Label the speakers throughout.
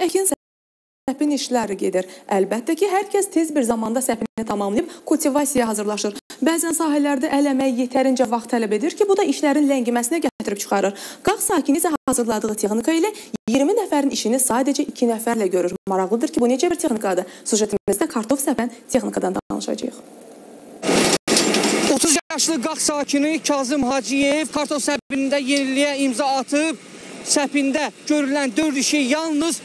Speaker 1: əkin səpin işləri gedir. Əlbəttə ki, hər kəs tez bir zamanda səpini tamamlayıb kultivasiyaya hazırlaşır. Bəzən sahələrdə əl əmək yetərincə vaxt tələb edir ki, bu da işlərin ləngiməsinə gətirib çıxarır. Qax sakini isə hazırladığı texnika ilə 20 nəfərin işini sadəcə 2 nəfərlə görür. Maraqlıdır ki, bu necə bir texnikadır? Sujetimizdə kartof səpən texnikadan danışacağıq.
Speaker 2: 30 yaşlı Qax sakini Kazım Hacıyev kartof səpinində yeniliyə imza atıb. Səpində görülən dörd işi yalnız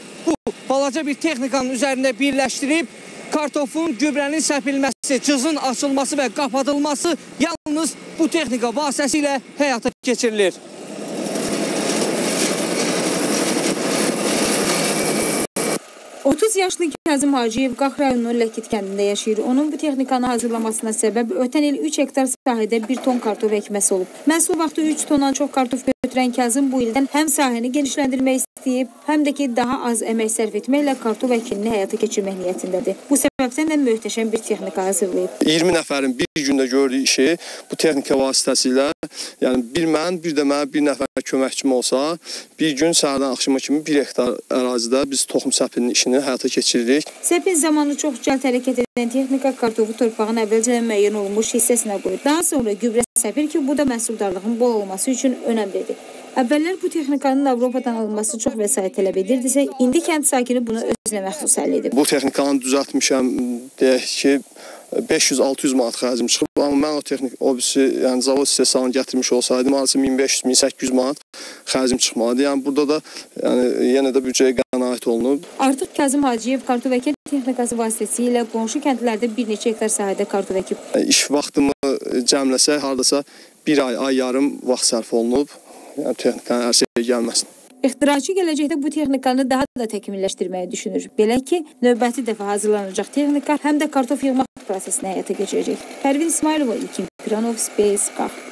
Speaker 2: balaca bir texnikanın üzərində birləşdirib. Kartofun gübrənin səpilməsi, cızın açılması və qapadılması yalnız bu texnika vasitəsilə həyata keçirilir.
Speaker 3: 30 yaşlı Kazım Hacıyev Qax rayonunun Ləkit kəndində yaşayır. Onun bu texnikanı hazırlamasına səbəb ötən il 3 hektar sahədə 1 ton kartof əkməsi olub. Məhsul vaxtı 3 tondan çox kartof götürən Kazım bu ildən həm sahəni genişləndirmək istəyib, həm də ki, daha az əmək sərf etməklə kartof əkinini həyata keçirmək niyyətindədir. Bu səbəbdən də möhtəşəm bir texnika hazırlayıb.
Speaker 4: 20 nəfərin bir gündə gördüyü işi bu texnika vasitəsilə, yəni bir mən, bir də mənə bir nəfər köməkçim olsa, bir gün səhərdən axşama kimi 1 hektar ərazidə biz toxum səpinin işini həyata keçiririk.
Speaker 3: Səpin zamanı çox cəld hərəkət edən texnika kartofu torpağın əvvəlcə müəyyən olunmuş hissəsinə qoyur. Daha sonra gübrə səpir ki, bu da məhsuldarlığın bol olması üçün önəmlidir. Əvvəllər bu texnikanın Avropadan alınması çox vəsait tələb edirdisə, indi kənd sakini bunu özünə məxsus həll edib.
Speaker 4: Bu texnikanı düzəltmişəm, deyək ki, 500-600 manat xərcim çıxıb, amma mən o texnik, o birisi, yəni zavod istehsalını gətirmiş olsaydım, hardasa 1500-1800 manat xərcim çıxmalıdır. Yəni burada da yəni yenə də büdcəyə qənaət olunub.
Speaker 3: Artıq Kazım Hacıyev kartof əkin texnikası vasitəsilə qonşu kəndlərdə bir neçə hektar sahədə kartof əkib.
Speaker 4: İş vaxtımı cəmləsək, hardasa bir ay, ay yarım vaxt sərf olunub. Yəni texnikanın hər şeyə gəlməsin.
Speaker 3: İxtiraçı gələcəkdə bu texnikanı daha da təkmilləşdirməyi düşünür. Belə ki, növbəti dəfə hazırlanacaq texnika həm də kartof yığmaq prosesini həyata keçirəcək. Pərvin İsmailova, İlkin Piranov, Space, Qax.